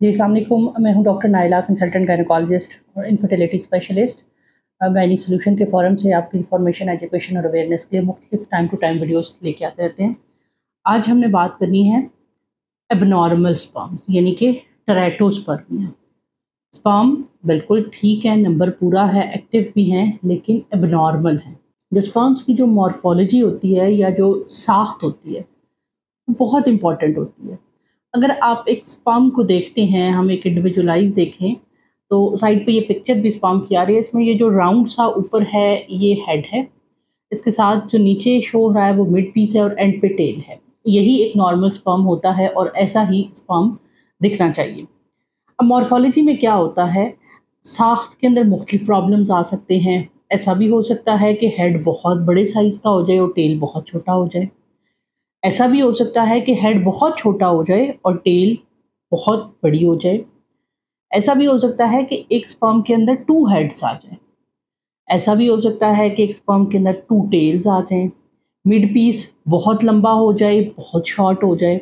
जी अलकुम मैं हूँ doctor Naila consultant gynaecologist और इनफर्टिलिटी स्पेशलिस्ट गायनी सोल्यूशन के फॉरम से आपकी इन्फॉर्मेशन एजुकेशन और अवेयरनेस के लिए मुख्तलिफ़ टाइम टू टाइम वीडियोस लेके आते रहते हैं। आज हमने बात करनी है एबनॉर्मल स्पम्स यानी कि टरेटोस्पर्मिया स्पम बिल्कुल ठीक है नंबर पूरा है एक्टिव भी हैं, लेकिन एबनॉर्मल हैं। जो स्पम्स की जो मॉर्फोलॉजी होती है या जो साख्त होती है बहुत इंपॉर्टेंट होती है। अगर आप एक स्पम को देखते हैं, हम एक इंडिविजुअलाइज देखें तो साइड पे ये पिक्चर भी स्पम की आ रही है। इसमें ये जो राउंड सा ऊपर है, ये हेड है। इसके साथ जो नीचे शो हो रहा है, वो मिड पीस है और एंड पे टेल है। यही एक नॉर्मल स्पम होता है और ऐसा ही स्पम दिखना चाहिए। अब मॉर्फोलॉजी में क्या होता है? साख्त के अंदर मुख्तलिफ़ प्रॉब्लम्स आ सकते हैं। ऐसा भी हो सकता है कि हेड बहुत बड़े साइज़ का हो जाए और टेल बहुत छोटा हो जाए। ऐसा भी हो सकता है कि हेड बहुत छोटा हो जाए और टेल बहुत बड़ी हो जाए। ऐसा भी हो सकता है कि एक स्पर्म के अंदर टू हेड्स आ जाए। ऐसा भी हो सकता है कि एक स्पर्म के अंदर टू टेल्स आ जाएँ। मिड पीस बहुत लंबा हो जाए, बहुत शॉर्ट हो जाए।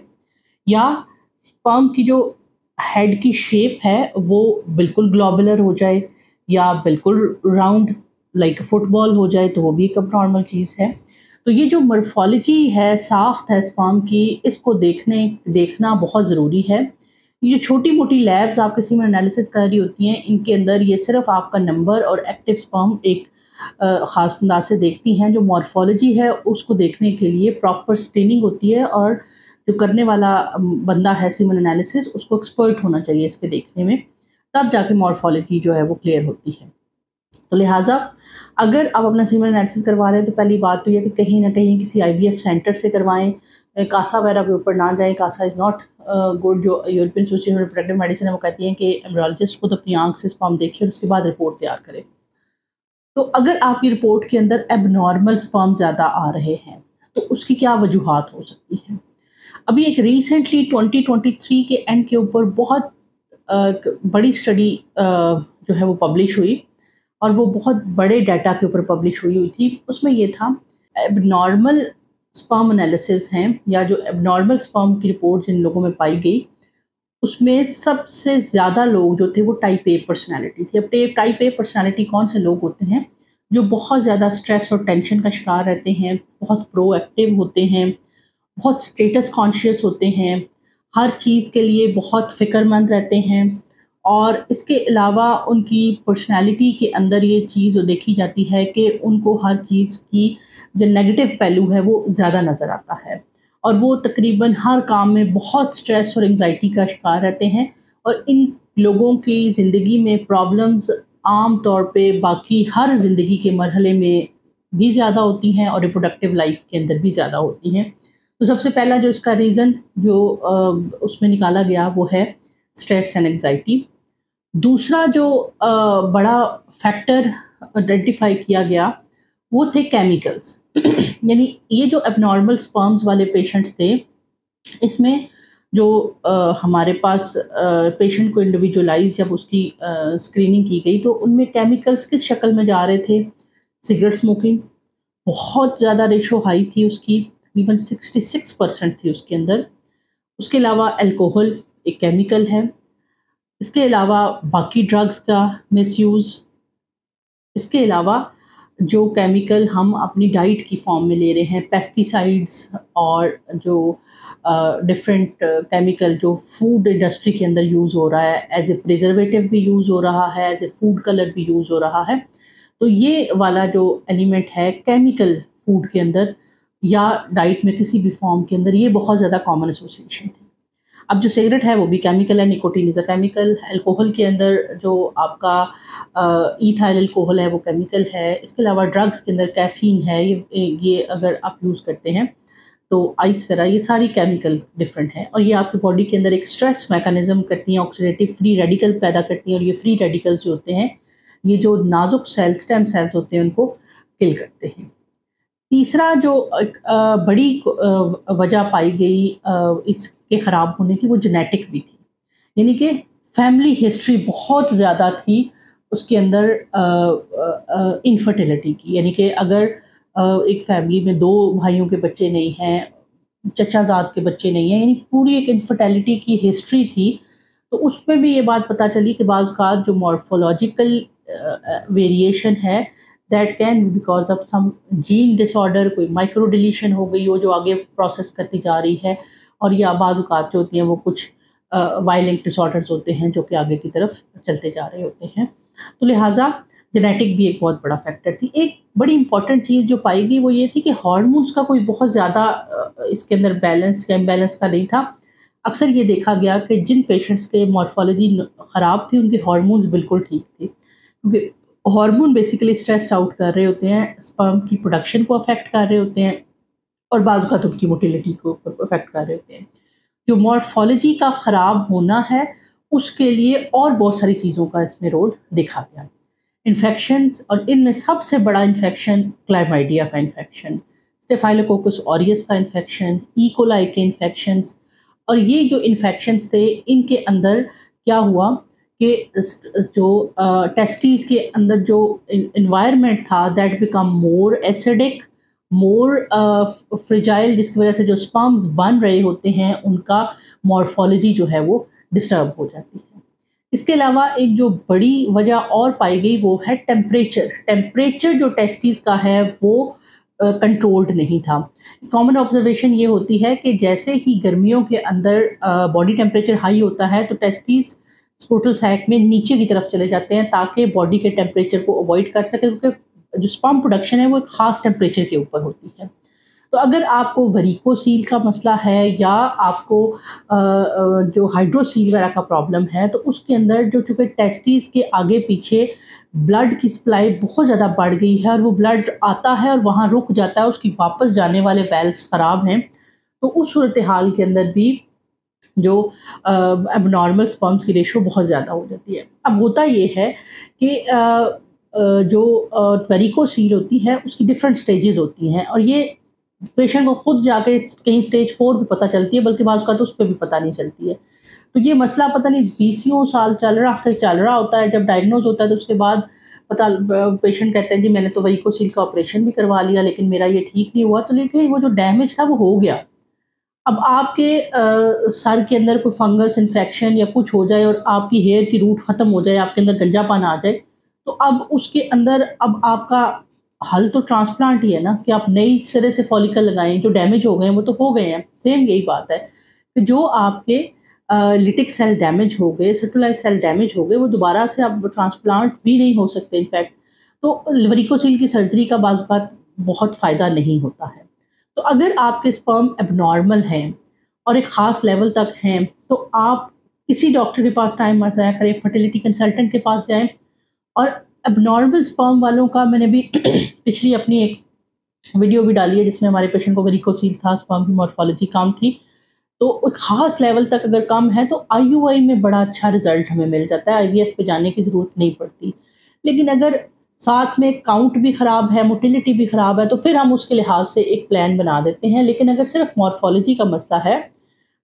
या स्पर्म की जो हेड की शेप है, वो बिल्कुल ग्लोबुलर हो जाए या बिल्कुल राउंड लाइक फुटबॉल हो जाए तो वो भी एक अब नॉर्मल चीज़ है। तो ये जो मर्फोलॉजी है, साख्त है स्पाम की, इसको देखने, देखना बहुत ज़रूरी है। ये छोटी मोटी लैब्स आपके सीमन एनालिसिस कर रही होती हैं, इनके अंदर ये सिर्फ़ आपका नंबर और एक्टिव स्पाम एक ख़ास अंदाज से देखती हैं। जो मॉर्फोलॉजी है, उसको देखने के लिए प्रॉपर स्टेनिंग होती है और जो करने वाला बंदा है सीमन एनालिसिस उसको एक्सपर्ट होना चाहिए इसके देखने में। तब जाके मॉर्फोलॉजी जो है वो क्लियर होती है। तो लिहाजा, अगर आप अपना सीमन एनालिसिस करवा रहे हैं तो पहली बात तो यह कि कहीं ना कहीं किसी आईवीएफ सेंटर से करवाएँ कासा वगैरह के ऊपर ना जाएँ। कासा इज़ नॉट गुड जो यूरोपियन ऑफ़ रिप्रोडक्टिव मेडिसिन है, वो कहती हैं कि एम्ब्रोलॉजिस्ट खुद अपनी आँख से स्पम देखे और उसके बाद रिपोर्ट तैयार करें। तो अगर आपकी रिपोर्ट के अंदर एबनॉर्मल स्पम ज़्यादा आ रहे हैं तो उसकी क्या वजूहत हो सकती हैं? अभी एक रिसेंटली 2023 के एंड के ऊपर बहुत बड़ी स्टडी जो है वो पब्लिश हुई। और वो बहुत बड़े डाटा के ऊपर पब्लिश हुई हुई थी। उसमें ये था एबनॉर्मल स्पर्म एनालिसिस हैं, या जो एबनॉर्मल स्पर्म की रिपोर्ट जिन लोगों में पाई गई, उसमें सबसे ज़्यादा लोग जो थे वो टाइप ए पर्सनैलिटी थी। अब टाइप ए पर्सनैलिटी कौन से लोग होते हैं? जो बहुत ज़्यादा स्ट्रेस और टेंशन का शिकार रहते हैं, बहुत प्रोएक्टिव होते हैं, बहुत स्टेटस कॉन्शियस होते हैं, हर चीज़ के लिए बहुत फ़िक्रमंद रहते हैं और इसके अलावा उनकी पर्सनालिटी के अंदर ये चीज़ देखी जाती है कि उनको हर चीज़ की जो नेगेटिव पहलू है, वो ज़्यादा नज़र आता है। और वो तकरीबन हर काम में बहुत स्ट्रेस और एंजाइटी का शिकार रहते हैं और इन लोगों की ज़िंदगी में प्रॉब्लम्स आम तौर पे बाकी हर ज़िंदगी के मरहले में भी ज़्यादा होती हैं और रिप्रोडक्टिव लाइफ के अंदर भी ज़्यादा होती हैं। तो सबसे पहला जो इसका रीज़न जो उसमें निकाला गया वो है स्ट्रेस एंड एंजाइटी दूसरा जो बड़ा फैक्टर आइडेंटिफाई किया गया वो थे केमिकल्स यानी ये जो एबनॉर्मल स्पर्म्स वाले पेशेंट्स थे इसमें जो आ, हमारे पास पेशेंट को इंडिविजुअलाइज जब उसकी स्क्रीनिंग की गई तो उनमें केमिकल्स किस शक्ल में जा रहे थे? सिगरेट स्मोकिंग बहुत ज़्यादा रेशो हाई थी उसकी तकरीबन 66 परसेंट थी उसके अंदर. उसके अलावा अल्कोहल एक केमिकल है. इसके अलावा बाकी ड्रग्स का मिसयूज़ इसके अलावा जो केमिकल हम अपनी डाइट की फॉर्म में ले रहे हैं पेस्टिसाइड्स और जो डिफरेंट केमिकल जो फ़ूड इंडस्ट्री के अंदर यूज़ हो रहा है एज ए प्रिजर्वेटिव भी यूज़ हो रहा है एज ए फ़ूड कलर भी यूज़ हो रहा है तो ये वाला जो एलिमेंट है केमिकल फ़ूड के अंदर या डाइट में किसी भी फॉर्म के अंदर, ये बहुत ज़्यादा कॉमन एसोसिएशन थी। अब जो सिगरेट है वो भी केमिकल है nicotine is a chemical alcohol के अंदर जो आपका ईथाइल अल्कोहल है वो केमिकल है. इसके अलावा ड्रग्स के अंदर कैफ़ीन है, ये ये अगर आप यूज़ करते हैं तो आइस वगैरह, ये सारी केमिकल डिफरेंट है. और ये आपकी बॉडी के अंदर एक स्ट्रेस मैकेनिज्म करती हैं ऑक्सीडेटिव फ्री रेडिकल पैदा करती हैं और ये फ्री रेडिकल्स जो होते हैं, ये जो नाजुक सेल्स स्टेम सेल्स होते हैं, उनको किल करते हैं. तीसरा जो बड़ी वजह पाई गई इसके ख़राब होने की, वो जेनेटिक भी थी। यानी कि फैमिली हिस्ट्री बहुत ज़्यादा थी, उसके अंदर इनफर्टिलिटी की। यानी कि अगर एक फैमिली में दो भाइयों के बच्चे नहीं हैं चचाजाद के बच्चे नहीं हैं, यानी पूरी एक इनफर्टिलिटी की हिस्ट्री थी तो उसमें भी ये बात पता चली कि बाज़ जो मॉर्फोलॉजिकल वेरिएशन है that can because of some gene disorder कोई माइक्रो डिलीशन हो गई हो जो आगे प्रोसेस करती जा रही है, और या बाज़ात जो होती हैं, वो कुछ वायलेंट डिसऑर्डर्स होते हैं, जो कि आगे की तरफ़ चलते जा रहे होते हैं। तो लिहाजा जेनेटिक भी एक बहुत बड़ा फैक्टर थी। एक बड़ी इंपॉर्टेंट चीज़ जो पाई गई, वो ये थी कि हार्मोन्स का कोई बहुत ज़्यादा इसके अंदर बैलेंस या इम्बेलेंस का नहीं था। अक्सर ये देखा गया कि जिन पेशेंट्स के मॉर्फोलॉजी ख़राब थी, उनके हार्मोन्स बिल्कुल ठीक थे, क्योंकि हार्मोन बेसिकली स्ट्रेस्ड आउट कर रहे होते हैं स्पर्म की प्रोडक्शन को अफेक्ट कर रहे होते हैं और बाज़ का उनकी मोटिलिटी को अफेक्ट कर रहे होते हैं। जो मॉर्फोलॉजी का ख़राब होना है, उसके लिए और बहुत सारी चीज़ों का इसमें रोल देखा गया। इन्फेक्शंस और इनमें सबसे बड़ा इन्फेक्शन क्लाइमाइडिया का इन्फेक्शन स्टेफाइलोकोकस ऑरियस का इन्फेक्शन ईकोलाई के इन्फेक्शंस और ये जो इन्फेक्शंस थे, इनके अंदर क्या हुआ? कि जो टेस्टीज के अंदर जो इन्वायरमेंट था that become more acidic more fragile जिसकी वजह से जो स्पम्स बन रहे होते हैं उनका मॉर्फोलॉजी जो है वो डिस्टर्ब हो जाती है। इसके अलावा एक जो बड़ी वजह और पाई गई वो है टेम्परेचर टेम्परेचर जो टेस्टीज़ का है वो कंट्रोल्ड uh, नहीं था। कॉमन ऑब्जर्वेशन ये होती है कि जैसे ही गर्मियों के अंदर बॉडी टेम्परेचर हाई होता है तो टेस्टीज़ स्पोटल सैक में नीचे की तरफ़ चले जाते हैं ताकि बॉडी के टेम्परेचर को अवॉइड कर सके, क्योंकि जो स्पम प्रोडक्शन है वो एक ख़ास टेम्परेचर के ऊपर होती है। तो अगर आपको वरीकोसील का मसला है या आपको जो हाइड्रोसील वगैरह का प्रॉब्लम है तो उसके अंदर जो चूँकि टेस्टिस के आगे पीछे ब्लड की सप्लाई बहुत ज़्यादा बढ़ गई है और वो ब्लड आता है और वहाँ रुक जाता है, उसकी वापस जाने वाले वेल्व्स ख़राब हैं तो उस सूरत हाल के अंदर भी जो अब नॉर्मल स्पम्स की रेशो बहुत ज़्यादा हो जाती है। अब होता ये है कि जो वेरिकोसील होती है, उसकी डिफरेंट स्टेजेस होती हैं और ये पेशेंट को खुद जाके कहीं स्टेज फोर पे पता चलती है, बल्कि बाद का तो उस पर भी पता नहीं चलती है। तो ये मसला पता नहीं बीसियों साल चल रहा, से चल रहा होता है। जब डायग्नोज होता है तो उसके बाद पता पेशेंट कहते हैं जी मैंने तो वरीकोसील का ऑपरेशन भी करवा लिया, लेकिन मेरा ये ठीक नहीं हुआ। तो लेकिन वो जो डैमेज था, वो हो गया। अब आपके आ, सर के अंदर कोई फंगस इन्फेक्शन या कुछ हो जाए और आपकी हेयर की रूट ख़त्म हो जाए आपके अंदर गंजापन आ जाए तो अब उसके अंदर अब आपका हल तो ट्रांसप्लांट ही है ना कि आप नई सिरे से फॉलिकल लगाएँ जो डैमेज हो गए हैं वो तो हो गए हैं। सेम यही बात है कि जो आपके लिटिक सेल डैमेज हो गए सेटोलाइज सेल डैमेज हो गए वो दोबारा से आप ट्रांसप्लांट भी नहीं हो सकते इनफैक्ट तो लिवरिकोसिल की सर्जरी का बाज़ बहुत फ़ायदा नहीं होता है। तो अगर आपके स्पर्म एबनॉर्मल हैं और एक ख़ास लेवल तक हैं तो आप किसी डॉक्टर के पास टाइम मजाया करें फर्टिलिटी कंसल्टेंट के पास जाएँ। और एबनॉर्मल स्पर्म वालों का मैंने भी पिछली अपनी एक वीडियो भी डाली है, जिसमें हमारे पेशेंट को वेरिकोसील था स्पर्म की मॉर्फोलॉजी कम थी। तो एक ख़ास लेवल तक अगर कम है तो आईयूआई में बड़ा अच्छा रिज़ल्ट हमें मिल जाता है। आईवीएफ पे जाने की ज़रूरत नहीं पड़ती। लेकिन अगर साथ में काउंट भी ख़राब है मोटिलिटी भी ख़राब है तो फिर हम उसके लिहाज से एक प्लान बना देते हैं। लेकिन अगर सिर्फ़ मॉर्फोलॉजी का मसला है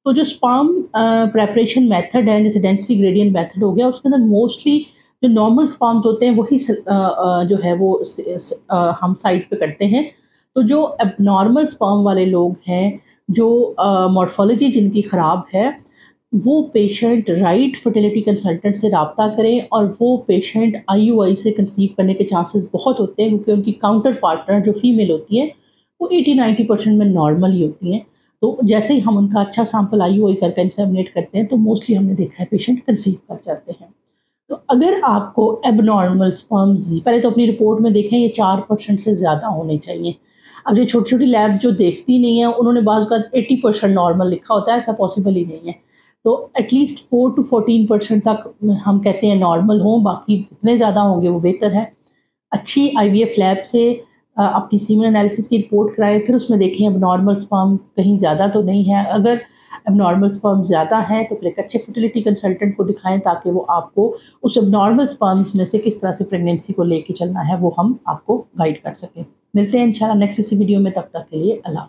तो जो स्पाम प्रेपरेशन मेथड है, जैसे डेंसिटी ग्रेडियंट मेथड हो गया, उसके अंदर मोस्टली जो नॉर्मल स्पाम्स होते हैं, वही जो है वो हम साइड पे करते हैं। तो जो नॉर्मल स्पाम वाले लोग हैं, जो मॉर्फोलॉजी जिनकी ख़राब है वो पेशेंट राइट फर्टिलिटी कंसल्टेंट से रबता करें और वो पेशेंट आईयूआई से कंसीव करने के चांसेस बहुत होते हैं क्योंकि उनकी काउंटर पार्टनर जो फीमेल होती है, वो 80-90 परसेंट में नॉर्मल ही होती हैं। तो जैसे ही हम उनका अच्छा सैंपल आई करके इंसेमिनेट करते हैं तो मोस्टली हमने देखा है पेशेंट कंसीव कर जाते हैं। तो अगर आपको एबनॉर्मल स्पर्म्स पहले तो अपनी रिपोर्ट में देखें, ये चार परसेंट से ज़्यादा होने चाहिए। अब ये छोटी छोटी लैब जो देखती नहीं है, उन्होंने बाज़ का एट्टी परसेंट नॉर्मल लिखा होता है, ऐसा पॉसिबल ही नहीं है। तो at least four to fourteen percent तक हम कहते हैं नॉर्मल हों, बाकी जितने ज़्यादा होंगे वो बेहतर है। अच्छी आई वी एफ़ लैब से अपनी सीमन एनालिसिस की रिपोर्ट कराएँ, फिर उसमें देखें अब नॉर्मल स्पर्म कहीं ज़्यादा तो नहीं है। अगर अब नॉर्मल स्पर्म ज़्यादा है तो फिर एक अच्छे फर्टिलिटी कंसल्टेंट को दिखाएँ ताकि वो आपको उस अब नॉर्मल स्पर्म में से किस तरह से प्रेगनेंसी को लेके चलना है, वो हम आपको गाइड कर सकें। मिलते हैं इंशाल्लाह नेक्स्ट इसी वीडियो में, तब तक के लिए अल्लाह